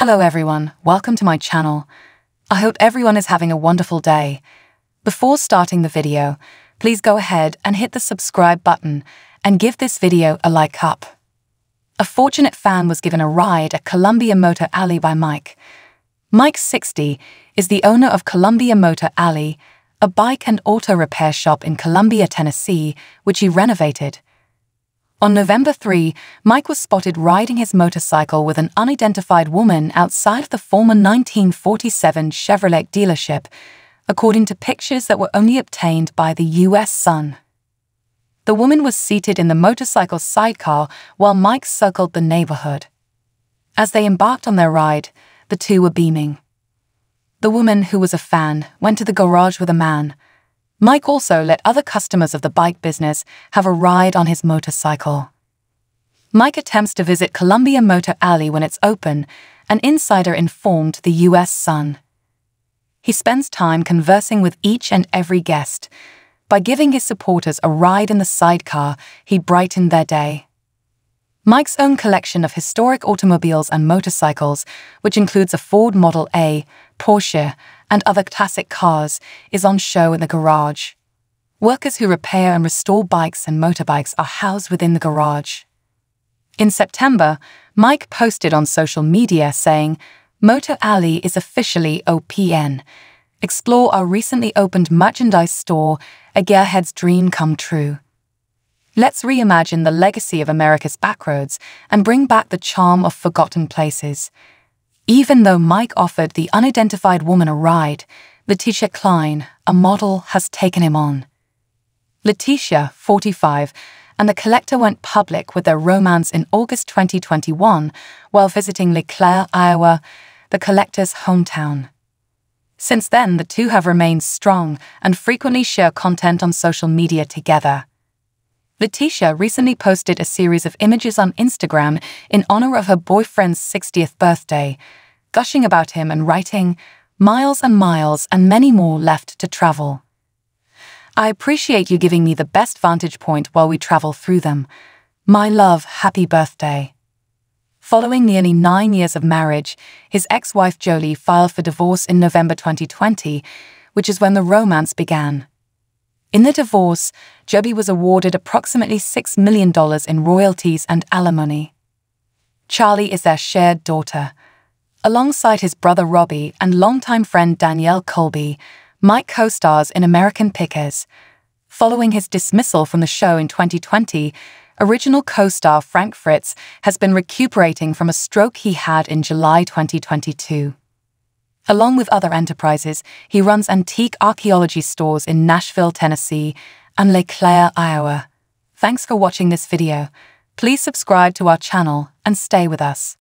Hello everyone, welcome to my channel. I hope everyone is having a wonderful day. Before starting the video, please go ahead and hit the subscribe button and give this video a like up. A fortunate fan was given a ride at Columbia Motor Alley by Mike. Mike 60 is the owner of Columbia Motor Alley, a bike and auto repair shop in Columbia, Tennessee, which he renovated. On November 3, Mike was spotted riding his motorcycle with an unidentified woman outside of the former 1947 Chevrolet dealership, according to pictures that were only obtained by the US Sun. The woman was seated in the motorcycle's sidecar while Mike circled the neighborhood. As they embarked on their ride, the two were beaming. The woman, who was a fan, went to the garage with a man. Mike also let other customers of the bike business have a ride on his motorcycle. Mike attempts to visit Columbia Motor Alley when it's open, an insider informed the US Sun. He spends time conversing with each and every guest. By giving his supporters a ride in the sidecar, he brightened their day. Mike's own collection of historic automobiles and motorcycles, which includes a Ford Model A, Porsche, and other classic cars, is on show in the garage. Workers who repair and restore bikes and motorbikes are housed within the garage. In September, Mike posted on social media saying, Motor Alley is officially OPN. Explore our recently opened merchandise store, a gearhead's dream come true. Let's reimagine the legacy of America's backroads and bring back the charm of forgotten places. Even though Mike offered the unidentified woman a ride, Leticia Cline, a model, has taken him on. Leticia, 45, and the collector went public with their romance in August 2021 while visiting LeClaire, Iowa, the collector's hometown. Since then, the two have remained strong and frequently share content on social media together. Leticia recently posted a series of images on Instagram in honor of her boyfriend's 60th birthday, gushing about him and writing, Miles and miles and many more left to travel. I appreciate you giving me the best vantage point while we travel through them. My love, happy birthday. Following nearly nine years of marriage, his ex wife Jodi filed for divorce in November 2020, which is when the romance began. In the divorce, Jodi was awarded approximately $6 million in royalties and alimony. Charlie is their shared daughter. Alongside his brother Robbie and longtime friend Danielle Colby, Mike co stars in American Pickers. Following his dismissal from the show in 2020, original co star Frank Fritz has been recuperating from a stroke he had in July 2022. Along with other enterprises, he runs antique archaeology stores in Nashville, Tennessee, and LeClaire, Iowa. Thanks for watching this video. Please subscribe to our channel and stay with us.